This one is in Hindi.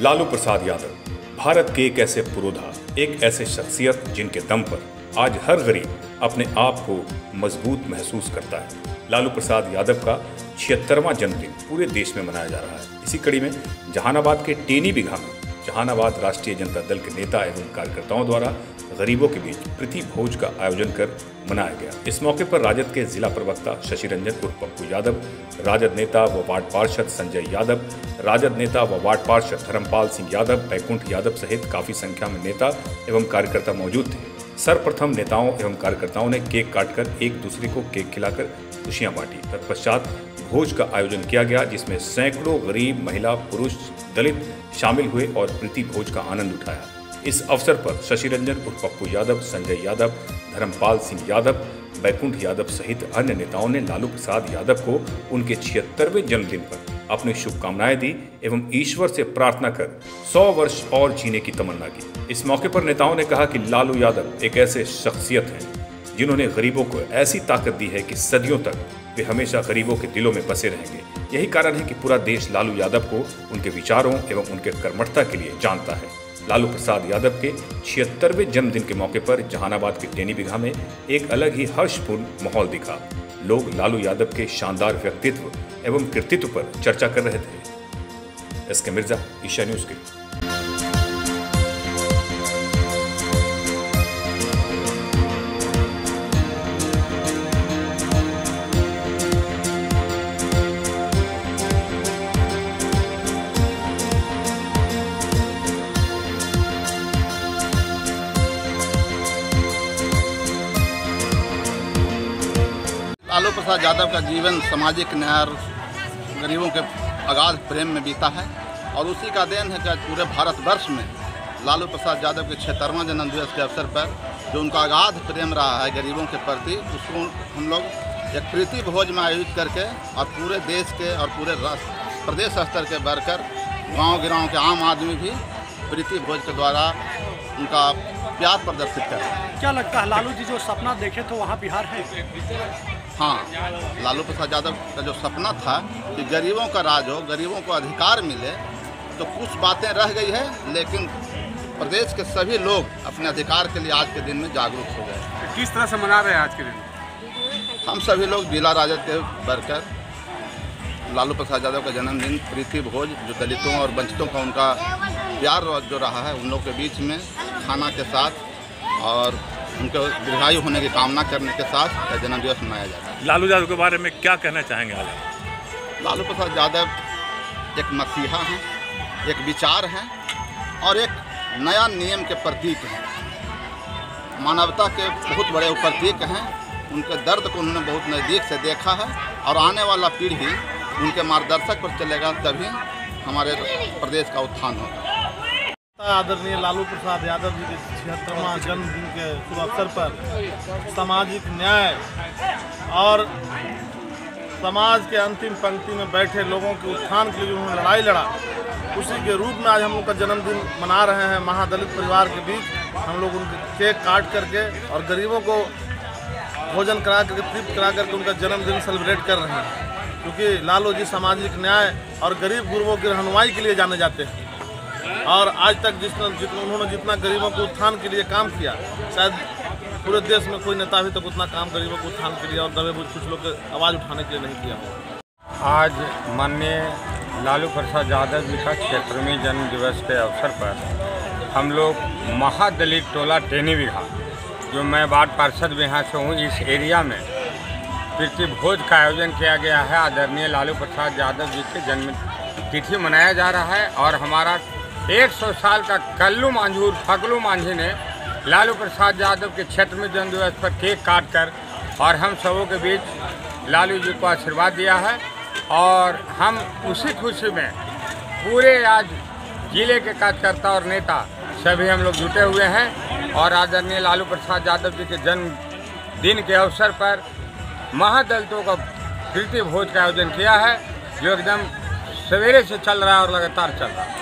लालू प्रसाद यादव। भारत के एक ऐसे पुरोधा, एक ऐसे शख्सियत जिनके दम पर आज हर गरीब अपने आप को मज़बूत महसूस करता है। लालू प्रसाद यादव का छिहत्तरवां जन्मदिन पूरे देश में मनाया जा रहा है। इसी कड़ी में जहानाबाद के टेनी बिघा में जहानाबाद राष्ट्रीय जनता दल के नेता एवं कार्यकर्ताओं द्वारा गरीबों के बीच प्रति भोज का आयोजन कर मनाया गया। इस मौके पर राजद के जिला प्रवक्ता शशि रंजन उर्फ़ पप्पू यादव, राजद नेता व वार्ड पार्षद संजय यादव, राजद नेता व वार्ड पार्षद धर्मपाल सिंह यादव, बैकुंठ यादव सहित काफ़ी संख्या में नेता एवं कार्यकर्ता मौजूद थे। सर्वप्रथम नेताओं एवं कार्यकर्ताओं ने केक काटकर एक दूसरे को केक खिलाकर खुशियाँ बांटी। तत्पश्चात भोज का आयोजन किया गया, जिसमें सैकड़ों गरीब, महिला, पुरुष, दलित शामिल हुए और प्रीति भोज का आनंद उठाया। इस अवसर पर शशि रंजन उर्फ़ पप्पू यादव, संजय यादव, धर्मपाल सिंह यादव, बैकुंठ यादव सहित अन्य नेताओं ने लालू प्रसाद यादव को उनके छिहत्तरवें जन्मदिन पर अपनी शुभकामनाएँ दी एवं ईश्वर से प्रार्थना कर 100 वर्ष और जीने की तमन्ना की। इस मौके पर नेताओं ने कहा कि लालू यादव एक ऐसे शख्सियत हैं जिन्होंने गरीबों को ऐसी ताकत दी है कि सदियों तक वे हमेशा गरीबों के दिलों में बसे रहेंगे। यही कारण है कि पूरा देश लालू यादव को उनके विचारों एवं उनके कर्मठता के लिए जानता है। लालू प्रसाद यादव के छिहत्तरवें जन्मदिन के मौके पर जहानाबाद के टेनी बिघा में एक अलग ही हर्षपूर्ण माहौल दिखा। लोग लालू यादव के शानदार व्यक्तित्व एवं कृतित्व पर चर्चा कर रहे थे। एस के मिर्ज़ा, ईशा न्यूज़ के प्रसाद यादव का जीवन सामाजिक न्याय और गरीबों के अगाध प्रेम में बीता है और उसी का देन है कि आज पूरे भारतवर्ष में लालू प्रसाद यादव के छिहत्तरवां जन्म दिवस के अवसर पर जो उनका अगाध प्रेम रहा है गरीबों के प्रति, उसको हम लोग एक प्रीति भोज में आयोजित करके और पूरे देश के और पूरे प्रदेश स्तर के बढ़कर गाँव गिराव के आम आदमी भी प्रीति भोज के द्वारा उनका प्यार प्रदर्शित कर क्या लगता है, लालू जी जो सपना देखे तो वहाँ बिहार है? हाँ लालू प्रसाद यादव का जो सपना था कि गरीबों का राज हो गरीबों को अधिकार मिले तो कुछ बातें रह गई है लेकिन प्रदेश के सभी लोग अपने अधिकार के लिए आज के दिन में जागरूक हो गए किस तरह से मना रहे हैं आज के दिन? हम सभी लोग जिला राजद के वर्कर लालू प्रसाद यादव का जन्मदिन प्रीति भोज जो दलितों और वंचितों का उनका प्यार जो रहा है उन लोग के बीच में खाना के साथ और उनके दीर्घायु होने की कामना करने के साथ यह जन्मदिवस मनाया जाता है। लालू यादव के बारे में क्या कहना चाहेंगे आज लालू प्रसाद यादव एक मसीहा हैं एक विचार हैं और एक नया नियम के प्रतीक हैं। मानवता के बहुत बड़े प्रतीक हैं। उनके दर्द को उन्होंने बहुत नज़दीक से देखा है और आने वाला पीढ़ी उनके मार्गदर्शक पर चलेगा तभी हमारे प्रदेश का उत्थान होगा। आदरणीय लालू प्रसाद यादव जी के छिहत्तरवा जन्मदिन के शुभ अवसर पर सामाजिक न्याय और समाज के अंतिम पंक्ति में बैठे लोगों के उत्थान के लिए उन्होंने लड़ाई लड़ा। उसी के रूप में आज हम लोग का जन्मदिन मना रहे हैं। महादलित परिवार के बीच हम लोग उनके केक काट करके और गरीबों को भोजन करा करके, तृप्त करा करके उनका जन्मदिन सेलिब्रेट कर रहे हैं। क्योंकि लालू जी सामाजिक न्याय और गरीब गुरुओं की रहनुमाई के लिए जाने जाते हैं। और आज तक जितना जितना उन्होंने जितना गरीबों के उत्थान के लिए काम किया, शायद पूरे देश में कोई नेता अभी तक उतना काम गरीबों के उत्थान के लिए और दबे बुझ कुछ लोग आवाज़ उठाने के लिए नहीं किया आज माननीय लालू प्रसाद यादव जी का क्षेत्रवीं जन्म दिवस के अवसर पर हम लोग महादलित टोला टेनी बिघा जो मैं वार्ड पार्षद भी यहाँ से हूँ, इस एरिया में प्रीति भोज का आयोजन किया गया है। आदरणीय लालू प्रसाद यादव जी के जन्म तिथि मनाया जा रहा है और हमारा 100 साल का कल्लू मांझूर, फगलू मांझी ने लालू प्रसाद यादव के क्षेत्र में जन्म दिवस पर केक काट कर और हम सबों के बीच लालू जी को आशीर्वाद दिया है और हम उसी खुशी में पूरे आज ज़िले के कार्यकर्ता और नेता सभी हम लोग जुटे हुए हैं और आदरणीय लालू प्रसाद यादव जी के जन्म दिन के अवसर पर महादलितों का प्रीति भोज का आयोजन किया है, जो एकदम सवेरे से चल रहा है और लगातार चल रहा है।